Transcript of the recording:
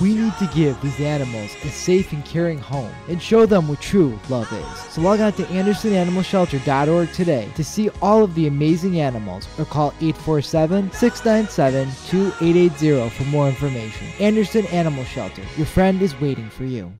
We need to give these animals a safe and caring home and show them what true love is. So log on to AndersonAnimalShelter.org today to see all of the amazing animals or call 847 697 2880 for more information. Anderson Animal Shelter, your friend is waiting for you.